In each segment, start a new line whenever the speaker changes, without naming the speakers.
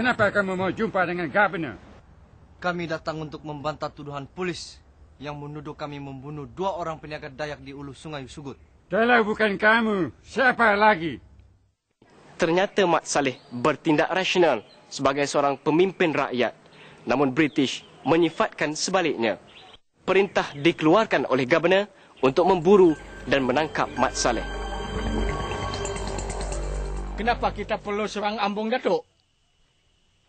Kenapa kamu mau jumpa dengan Governor?
Kami datang untuk membantah tuduhan polis yang menuduh kami membunuh dua orang peniaga Dayak di ulu sungai Sugut.
Kalau bukan kamu, siapa lagi?
Ternyata Mat Saleh bertindak rasional sebagai seorang pemimpin rakyat. Namun British menyifatkan sebaliknya. Perintah dikeluarkan oleh Governor untuk memburu dan menangkap Mat Saleh.
Kenapa kita perlu serang Ambung Datuk?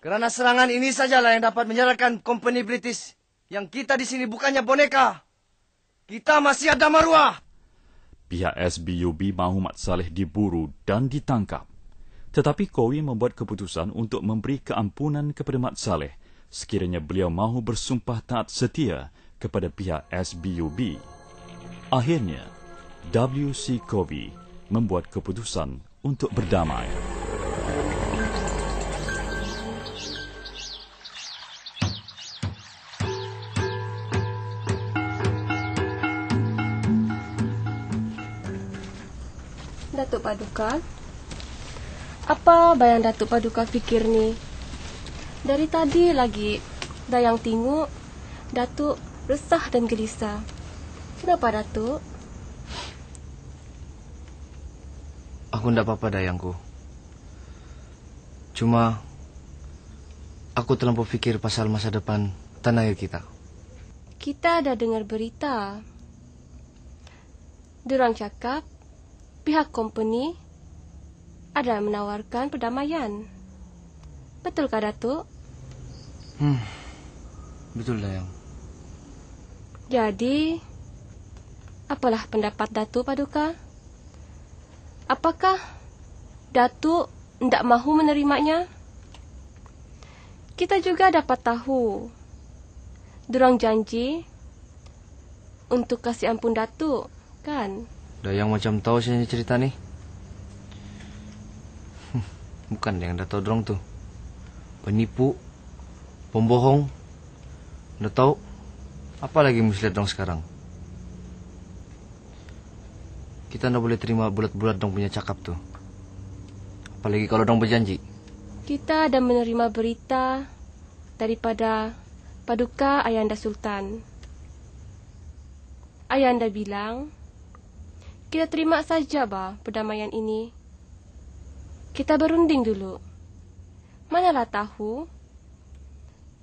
Kerana serangan ini sajalah yang dapat menyerahkan company British. Yang kita di sini bukannya boneka. Kita masih ada maruah.
Pihak SBUB mahu Mat Saleh diburu dan ditangkap. Tetapi Kowi membuat keputusan untuk memberi keampunan kepada Mat Saleh sekiranya beliau mahu bersumpah taat setia kepada pihak SBUB. Akhirnya, WC Kowi membuat keputusan untuk berdamai.
Datuk Paduka? Apa bayang Datuk Paduka fikir ni? Dari tadi lagi, Dayang tengok, Datuk resah dan gelisah. Kenapa Datuk?
Aku tidak apa-apa Dayangku. Cuma, aku terlampau fikir pasal masa depan tanah air kita.
Kita dah dengar berita. Durang cakap, pihak company ada menawarkan perdamaian. Betulkah Datuk?
Hmm, betul Dayang.
Jadi, apalah pendapat Datuk Paduka? Apakah Datuk tidak mahu menerimanya? Kita juga dapat tahu. Durang janji untuk kasih ampun Datuk, kan?
Dayang macam tahu sini cerita ni. Hmm, Bukan yang dah tahu dorong tu. Penipu, pembohong. Dah tahu apa lagi mesti lihat dorong sekarang. Kita tak boleh terima bulat-bulat dong punya cakap tu. Apalagi kalau dong berjanji.
Kita dah menerima berita daripada Paduka Ayanda Sultan. Ayanda bilang, kita terima saja bah perdamaian ini. Kita berunding dulu. Manalah tahu,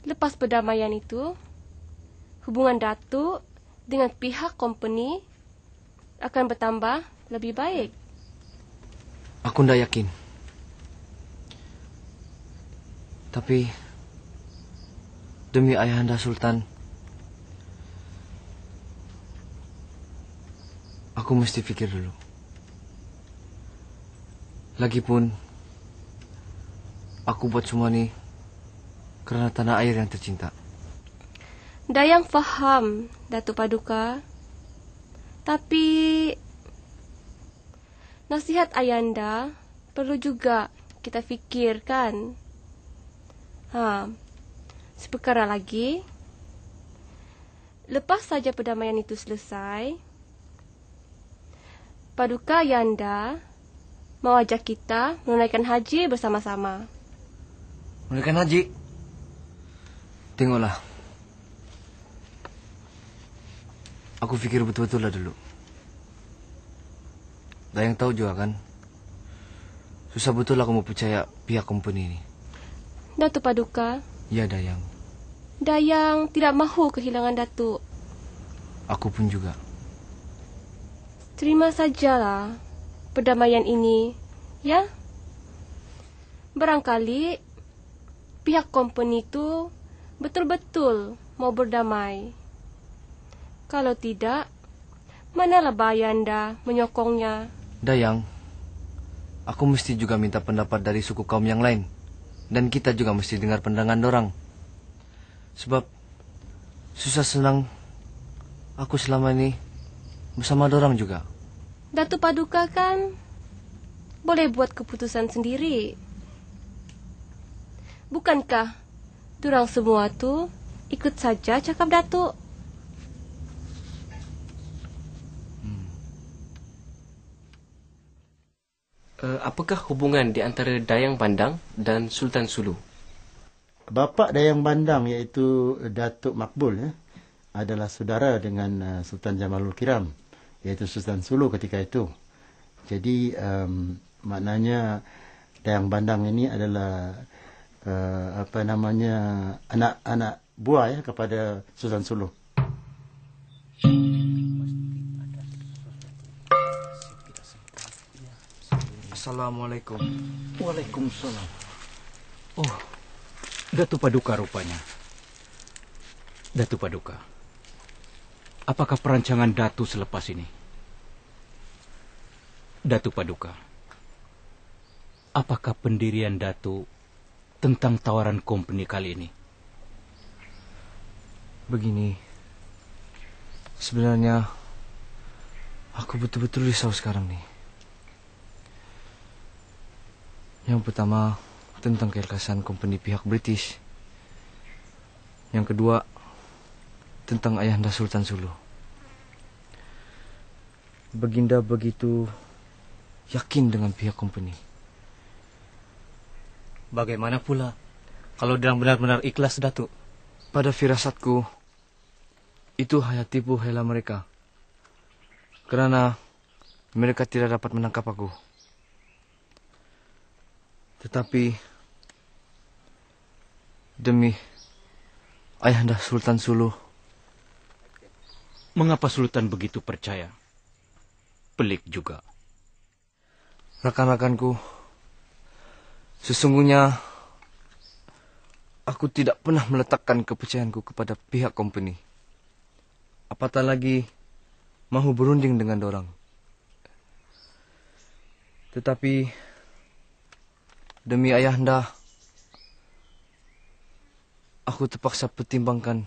lepas perdamaian itu, hubungan Datuk dengan pihak company akan bertambah lebih baik.
Aku tidak yakin. Tapi demi ayahanda Sultan, aku mesti fikir dulu. Lagipun, aku buat semua ni kerana tanah air yang tercinta.
Dayang faham, Datuk Paduka. Tapi nasihat ayanda perlu juga kita fikirkan. Ha. Seperkara lagi. Lepas saja perdamaian itu selesai, Paduka Ayanda mau ajak kita menunaikan haji bersama-sama.
Menunaikan haji. Tengoklah. Aku fikir betul-betul lah dulu. Dah yang tahu juga kan. Susah betul aku mau percaya pihak company ini.
Datuk Paduka,
Ya Dayang,
Dayang tidak mahu kehilangan Datuk.
aku pun juga.
Terima sajalah perdamaian ini, ya? Barangkali pihak company itu betul-betul mau berdamai. Kalau tidak, manalah Bayanda menyokongnya.
Dayang, aku mesti juga minta pendapat dari suku kaum yang lain. Dan kita juga mesti dengar pandangan dorang. Sebab susah senang aku selama ini bersama dorang juga.
Datuk Paduka kan boleh buat keputusan sendiri. Bukankah durang semua tu ikut saja cakap Datuk?
Uh, apakah hubungan di antara Dayang Bandang dan Sultan Sulu?
bapa Dayang Bandang iaitu Datuk Makbul ya, adalah saudara dengan uh, Sultan Jamalul Kiram iaitu Sultan Sulu ketika itu. Jadi um, maknanya Dayang Bandang ini adalah uh, apa namanya anak-anak buah ya kepada Sultan Sulu.
Assalamualaikum.
Waalaikumsalam. Oh, Datu Paduka rupanya. Datu Paduka. Apakah perancangan Datu selepas ini? Datu Paduka. Apakah pendirian Datu tentang tawaran company kali ini?
Begini. Sebenarnya aku betul-betul risau sekarang nih. Yang pertama tentang keikhlasan company pihak British. Yang kedua tentang Ayahanda Sultan Sulu. Baginda begitu yakin dengan pihak company.
Bagaimana pula kalau dia benar-benar ikhlas Datuk?
Pada firasatku, itu hanya tipu hela mereka. Kerana mereka tidak dapat menangkap aku. Tetapi demi Ayahanda Sultan Sulu,
Mengapa Sultan begitu percaya? Pelik juga.
rekan-rekanku, sesungguhnya aku tidak pernah meletakkan kepercayaanku kepada pihak company. Apatah lagi mahu berunding dengan dorang. Tetapi demi ayahanda, aku terpaksa pertimbangkan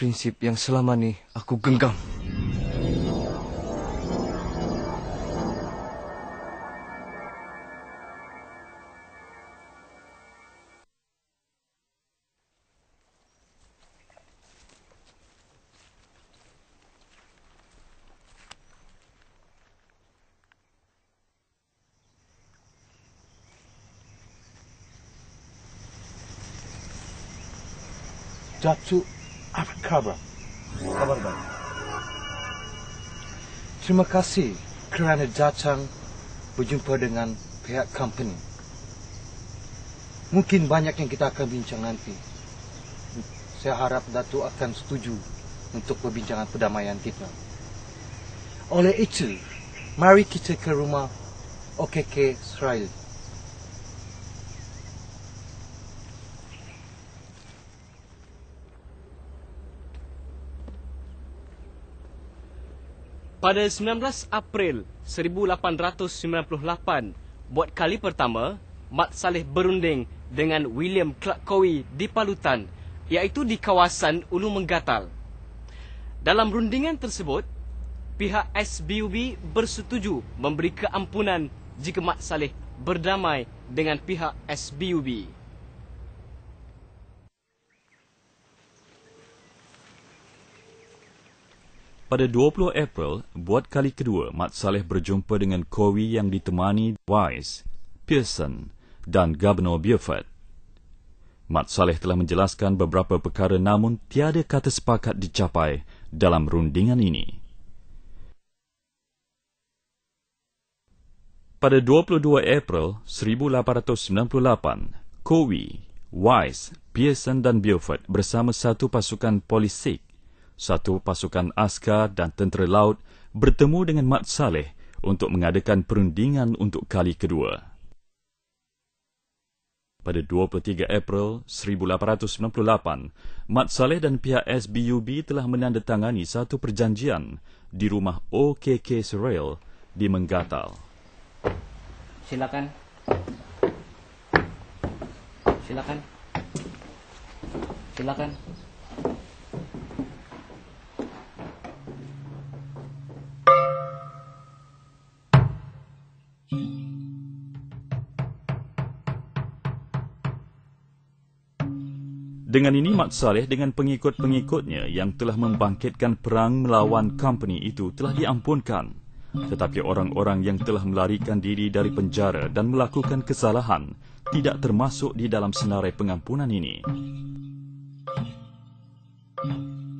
prinsip yang selama ni aku genggam.
Datuk, apa kabar?
Kabar baik.
Terima kasih kerana datang berjumpa dengan pihak company. Mungkin banyak yang kita akan bincang nanti. Saya harap Datuk akan setuju untuk perbincangan perdamaian kita. Oleh itu, mari kita ke rumah OKK Israel.
Pada 19 April 1898, buat kali pertama, Mat Saleh berunding dengan William Clark Cowie di Palutan, iaitu di kawasan Ulu Menggatal. Dalam rundingan tersebut, pihak SBUB bersetuju memberi keampunan jika Mat Saleh berdamai dengan pihak SBUB.
Pada 20 April, buat kali kedua, Mat Saleh berjumpa dengan Cowie yang ditemani Wise, Pearson dan Gubernur Beaufort. Mat Saleh telah menjelaskan beberapa perkara namun tiada kata sepakat dicapai dalam rundingan ini. Pada 22 April 1898, Cowie, Wise, Pearson dan Beaufort bersama satu pasukan polis Sikh satu pasukan askar dan tentera laut bertemu dengan Mat Saleh untuk mengadakan perundingan untuk kali kedua. Pada 23 April 1898, Mat Saleh dan pihak SBUB telah menandatangani satu perjanjian di rumah OKK Serail di Menggatal.
Silakan. Silakan. Silakan.
Dengan ini Mat Saleh dengan pengikut-pengikutnya yang telah membangkitkan perang melawan company itu telah diampunkan. Tetapi orang-orang yang telah melarikan diri dari penjara dan melakukan kesalahan tidak termasuk di dalam senarai pengampunan ini.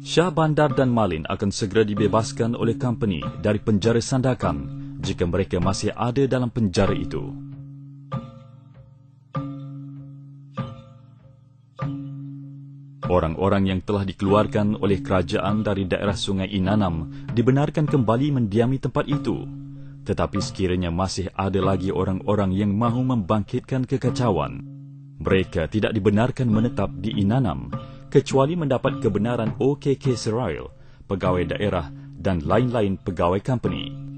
Shah Bandar dan Malin akan segera dibebaskan oleh company dari penjara Sandakan jika mereka masih ada dalam penjara itu. Orang-orang yang telah dikeluarkan oleh kerajaan dari daerah Sungai Inanam dibenarkan kembali mendiami tempat itu. Tetapi sekiranya masih ada lagi orang-orang yang mahu membangkitkan kekacauan, mereka tidak dibenarkan menetap di Inanam kecuali mendapat kebenaran OKK Serail, pegawai daerah dan lain-lain pegawai company.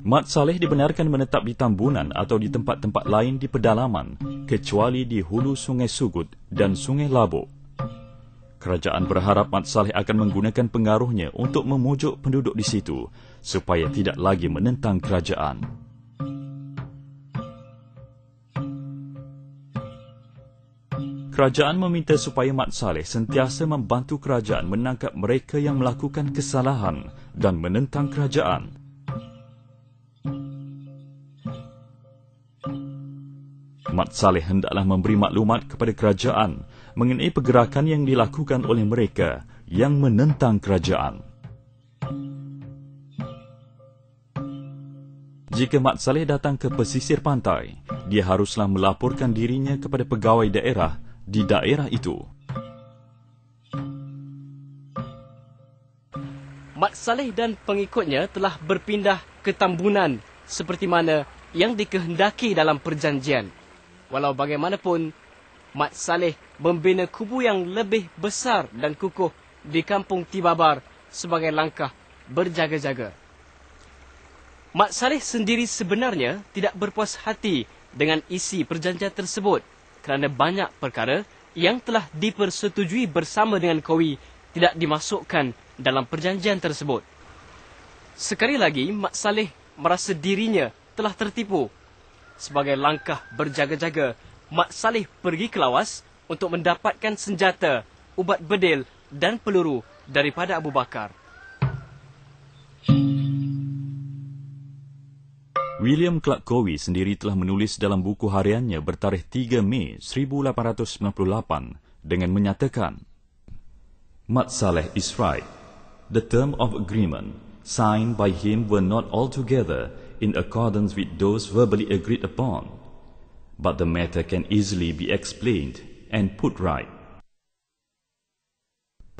Mat Saleh dibenarkan menetap di Tambunan atau di tempat-tempat lain di pedalaman, kecuali di hulu Sungai Sugut dan Sungai Labuk. Kerajaan berharap Mat Saleh akan menggunakan pengaruhnya untuk memujuk penduduk di situ supaya tidak lagi menentang kerajaan. Kerajaan meminta supaya Mat Saleh sentiasa membantu kerajaan menangkap mereka yang melakukan kesalahan dan menentang kerajaan. Mat Saleh hendaklah memberi maklumat kepada kerajaan mengenai pergerakan yang dilakukan oleh mereka yang menentang kerajaan. Jika Mat Saleh datang ke pesisir pantai, dia haruslah melaporkan dirinya kepada pegawai daerah di daerah itu.
Mat Saleh dan pengikutnya telah berpindah ke Tambunan seperti mana yang dikehendaki dalam perjanjian. Walau bagaimanapun, Mat Saleh membina kubu yang lebih besar dan kukuh di kampung Tibabar sebagai langkah berjaga-jaga. Mat Saleh sendiri sebenarnya tidak berpuas hati dengan isi perjanjian tersebut kerana banyak perkara yang telah dipersetujui bersama dengan Kowi tidak dimasukkan dalam perjanjian tersebut. Sekali lagi, Mat Saleh merasa dirinya telah tertipu sebagai langkah berjaga-jaga, Mat Saleh pergi ke lawas untuk mendapatkan senjata, ubat bedil dan peluru daripada Abu Bakar.
William Clark Cowie sendiri telah menulis dalam buku hariannya bertarikh 3 Mei 1898 dengan menyatakan, Mat Saleh is right. The term of agreement signed by him were not altogether in accordance with those verbally agreed upon, but the matter can easily be explained and put right.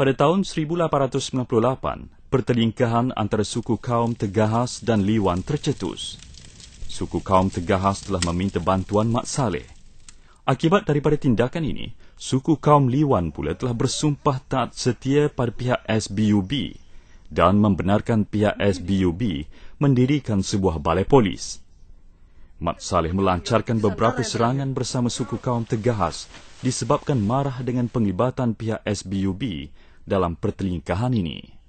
Pada tahun 1898, pertelingkahan antara suku kaum Tegahas dan Liwan tercetus. Suku kaum Tegahas telah meminta bantuan Mat Saleh. Akibat daripada tindakan ini, suku kaum Liwan pula telah bersumpah taat setia pada pihak SBUB dan membenarkan pihak SBUB mendirikan sebuah balai polis. Mat Saleh melancarkan beberapa serangan bersama suku kaum Tegahas disebabkan marah dengan penglibatan pihak SBUB dalam pertelingkahan ini.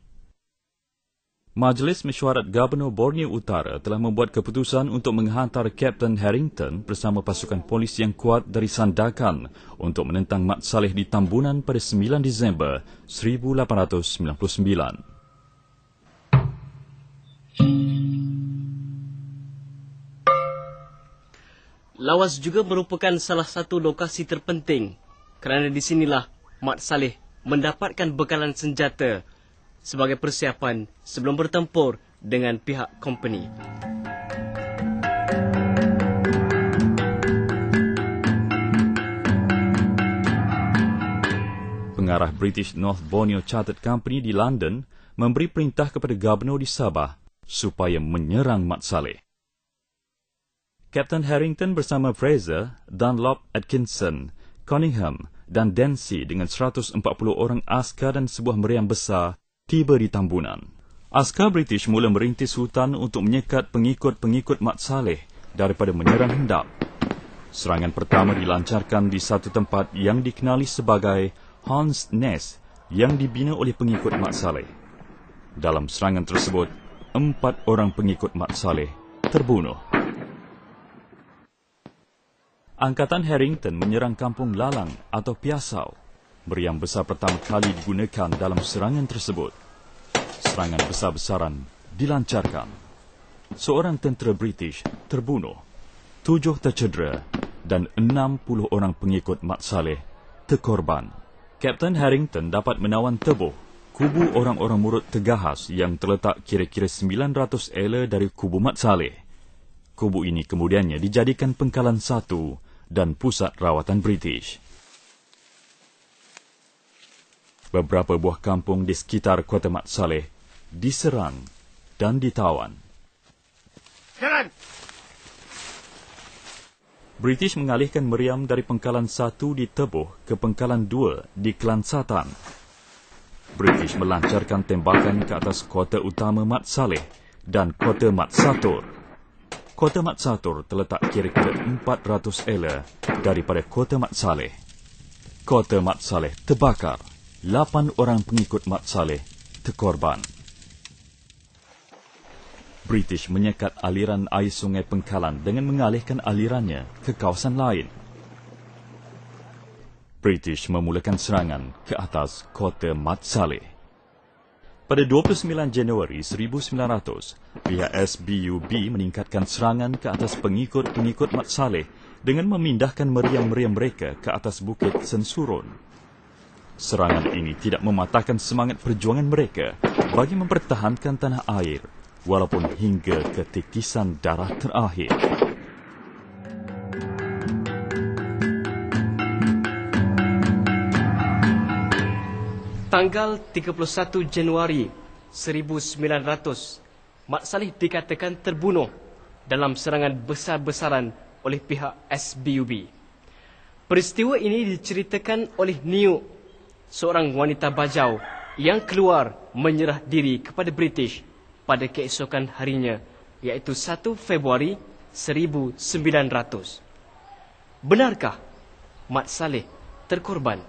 Majlis Mesyuarat Gubernur Borneo Utara telah membuat keputusan untuk menghantar Kapten Harrington bersama pasukan polis yang kuat dari Sandakan untuk menentang Mat Saleh di Tambunan pada 9 Disember 1899.
Lawas juga merupakan salah satu lokasi terpenting kerana di sinilah Mat Saleh mendapatkan bekalan senjata sebagai persiapan sebelum bertempur dengan pihak company.
Pengarah British North Borneo Chartered Company di London memberi perintah kepada Gubernur di Sabah supaya menyerang Mat Saleh. Captain Harrington bersama Fraser, Dunlop, Atkinson, Cunningham dan Dancy dengan 140 orang askar dan sebuah meriam besar tiba di Tambunan. Askar British mula merintis hutan untuk menyekat pengikut-pengikut Mat Saleh daripada menyerang hendak. Serangan pertama dilancarkan di satu tempat yang dikenali sebagai Hans Nest yang dibina oleh pengikut Mat Saleh. Dalam serangan tersebut, empat orang pengikut Mat Saleh terbunuh. Angkatan Harrington menyerang kampung Lalang atau Piasau. Meriam besar pertama kali digunakan dalam serangan tersebut. Serangan besar-besaran dilancarkan. Seorang tentera British terbunuh. tujuh tercedera dan 60 orang pengikut Mat Saleh terkorban. Kapten Harrington dapat menawan tebuh kubu orang-orang murut Tegahas yang terletak kira-kira 900 ela dari kubu Mat Saleh. Kubu ini kemudiannya dijadikan pengkalan satu dan pusat rawatan British. Beberapa buah kampung di sekitar Kota Mat Saleh diserang dan ditawan.
Jalan!
British mengalihkan meriam dari pengkalan satu di Tebuh ke pengkalan dua di Kelansatan. British melancarkan tembakan ke atas kota utama Mat Saleh dan kota Mat Satur. Kota Mat Satur terletak kira-kira 400 ela daripada kota Mat Saleh. Kota Mat Saleh terbakar. 8 orang pengikut Mat Saleh terkorban. British menyekat aliran air sungai Pengkalan dengan mengalihkan alirannya ke kawasan lain. British memulakan serangan ke atas kota Mat Saleh. Pada 29 Januari 1900, pihak SBUB meningkatkan serangan ke atas pengikut-pengikut Mat Saleh dengan memindahkan meriam-meriam mereka ke atas bukit Sensurun. Serangan ini tidak mematahkan semangat perjuangan mereka bagi mempertahankan tanah air walaupun hingga ketikisan darah terakhir.
Tanggal 31 Januari 1900, Mat Saleh dikatakan terbunuh dalam serangan besar-besaran oleh pihak SBUB. Peristiwa ini diceritakan oleh Niu, seorang wanita bajau yang keluar menyerah diri kepada British pada keesokan harinya, iaitu 1 Februari 1900. Benarkah Mat Saleh terkorban?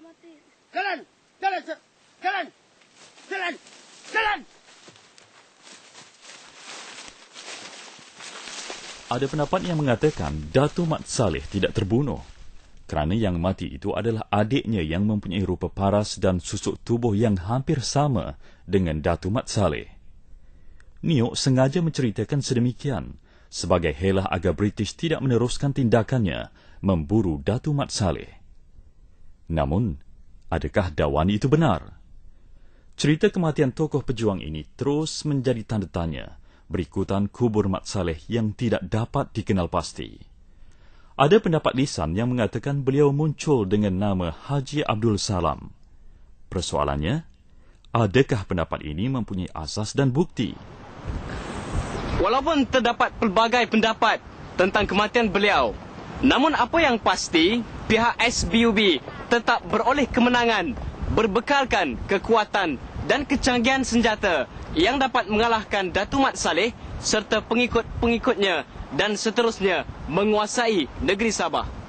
Mati. Jalan, jalan, jalan, jalan, jalan.
Ada pendapat yang mengatakan Datu Mat Saleh tidak terbunuh kerana yang mati itu adalah adiknya yang mempunyai rupa paras dan susuk tubuh yang hampir sama dengan Datu Mat Saleh. Nio sengaja menceritakan sedemikian sebagai helah agar British tidak meneruskan tindakannya memburu Datu Mat Saleh. Namun, adakah dakwaan itu benar? Cerita kematian tokoh pejuang ini terus menjadi tanda tanya berikutan kubur Mat Saleh yang tidak dapat dikenal pasti. Ada pendapat lisan yang mengatakan beliau muncul dengan nama Haji Abdul Salam. Persoalannya, adakah pendapat ini mempunyai asas dan bukti?
Walaupun terdapat pelbagai pendapat tentang kematian beliau, namun apa yang pasti, pihak SBUB tetap beroleh kemenangan berbekalkan kekuatan dan kecanggihan senjata yang dapat mengalahkan Datu Mat Saleh serta pengikut-pengikutnya dan seterusnya menguasai negeri Sabah.